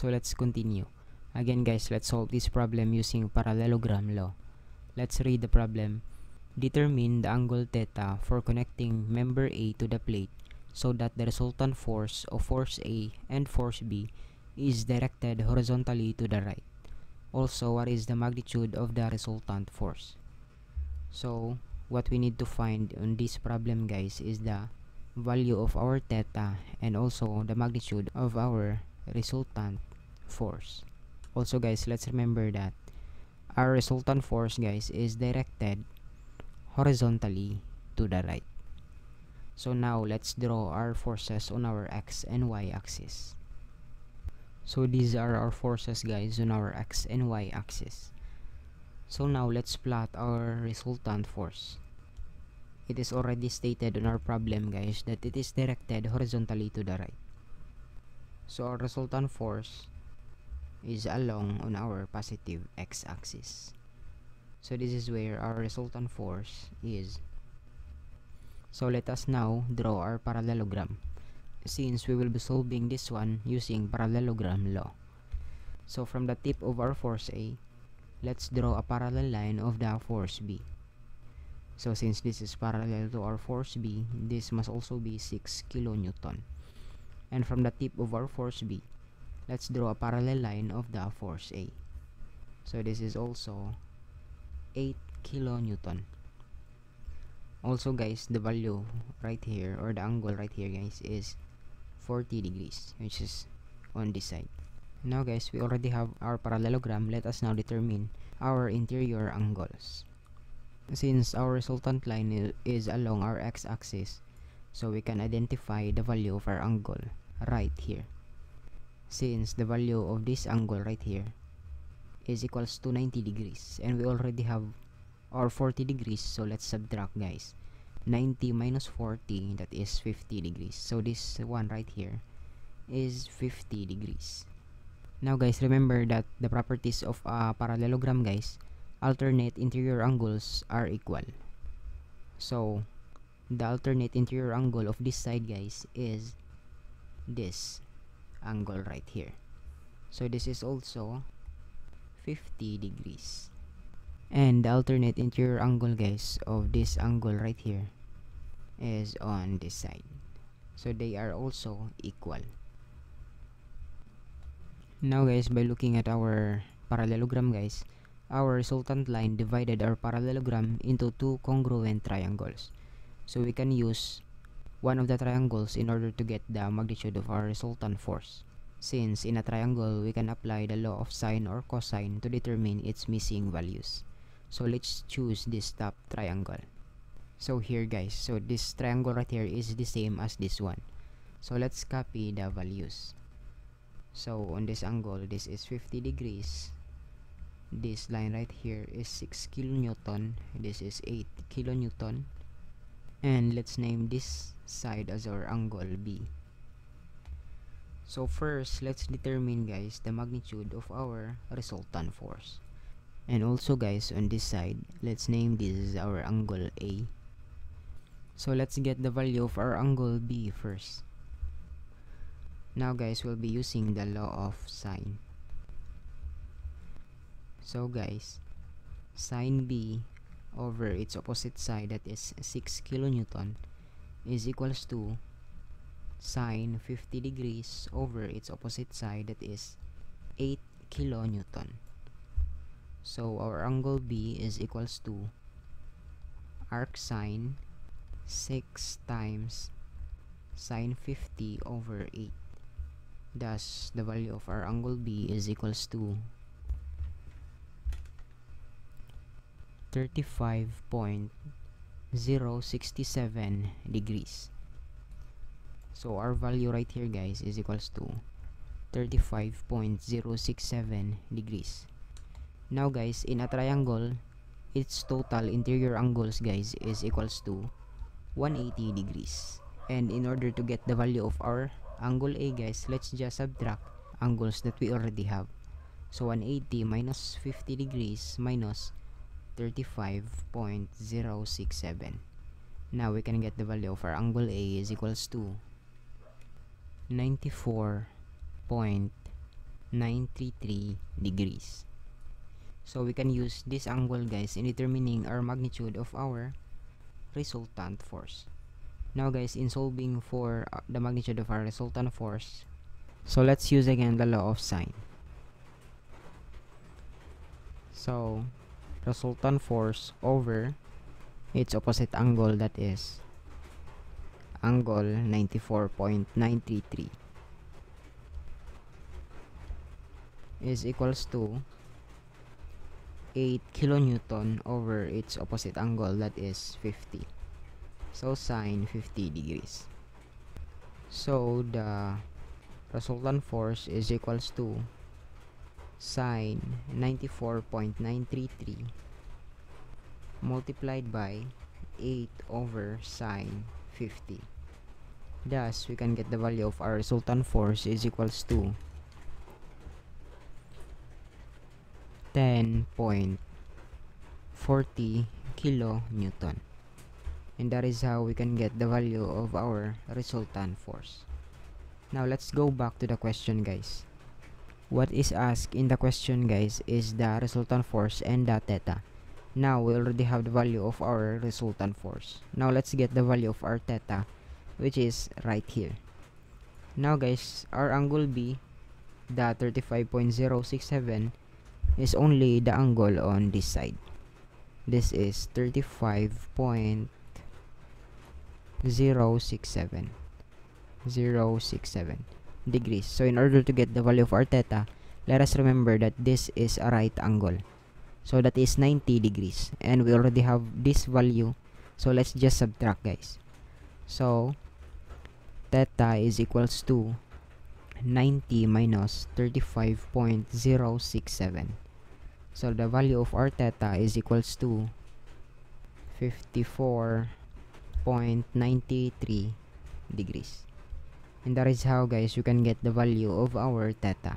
So let's continue. Again guys, let's solve this problem using parallelogram law. Let's read the problem. Determine the angle theta for connecting member A to the plate so that the resultant force of force A and force B is directed horizontally to the right. Also, what is the magnitude of the resultant force? So, what we need to find on this problem guys is the value of our theta and also the magnitude of our resultant force. Also guys, let's remember that our resultant force guys is directed horizontally to the right. So now let's draw our forces on our x and y axis. So these are our forces guys on our x and y axis. So now let's plot our resultant force. It is already stated on our problem guys that it is directed horizontally to the right. So our resultant force is along on our positive x-axis. So this is where our resultant force is. So let us now draw our parallelogram since we will be solving this one using parallelogram law. So from the tip of our force A, let's draw a parallel line of the force B. So since this is parallel to our force B, this must also be 6 kilonewton. And from the tip of our force B, let's draw a parallel line of the force A. So this is also 8 kilonewton. Also guys, the value right here or the angle right here guys is 40 degrees which is on this side. Now guys, we already have our parallelogram. Let us now determine our interior angles since our resultant line is along our x-axis so we can identify the value of our angle right here. Since the value of this angle right here is equals to 90 degrees and we already have our 40 degrees so let's subtract guys. 90 minus 40 that is 50 degrees. So this one right here is 50 degrees. Now guys remember that the properties of a parallelogram guys alternate interior angles are equal. So, the alternate interior angle of this side guys is this angle right here. So this is also 50 degrees. And the alternate interior angle guys of this angle right here is on this side. So they are also equal. Now guys, by looking at our parallelogram guys, our resultant line divided our parallelogram into two congruent triangles. So we can use one of the triangles in order to get the magnitude of our resultant force. Since in a triangle, we can apply the law of sine or cosine to determine its missing values. So let's choose this top triangle. So here guys, so this triangle right here is the same as this one. So let's copy the values. So on this angle, this is 50 degrees this line right here is 6 kilonewton this is 8 kilonewton and let's name this side as our angle B. So first let's determine guys the magnitude of our resultant force. And also guys on this side let's name this as our angle A. So let's get the value of our angle B first. Now guys we'll be using the law of sine. So guys, sine B over its opposite side that is 6 kilonewton is equals to sine 50 degrees over its opposite side that is 8 kilonewton. So our angle B is equals to arc sine 6 times sine 50 over 8. Thus, the value of our angle B is equals to 35.067 degrees. So our value right here guys is equals to 35.067 degrees. Now guys in a triangle its total interior angles guys is equals to 180 degrees. And in order to get the value of our angle A guys let's just subtract angles that we already have. So 180 minus 50 degrees minus 35.067 now we can get the value of our angle A is equals to 94.933 degrees. So we can use this angle guys in determining our magnitude of our resultant force. Now guys, in solving for uh, the magnitude of our resultant force, so let's use again the law of sine. So, resultant force over its opposite angle that is angle 94.933 is equals to 8 kilonewton over its opposite angle that is 50 so sine 50 degrees. So the resultant force is equals to sine 94.933 multiplied by 8 over sine 50 thus we can get the value of our resultant force is equals to 10.40 kilonewton. And that is how we can get the value of our resultant force. Now let's go back to the question guys what is asked in the question guys is the resultant force and the theta. Now we already have the value of our resultant force. Now let's get the value of our theta which is right here. Now guys our angle B the 35.067 is only the angle on this side. This is 35.067 067 degrees. So in order to get the value of our theta let us remember that this is a right angle. So that is 90 degrees. And we already have this value. So let's just subtract guys. So theta is equals to 90 minus 35.067 so the value of our theta is equals to 54.93 degrees and that is how guys you can get the value of our theta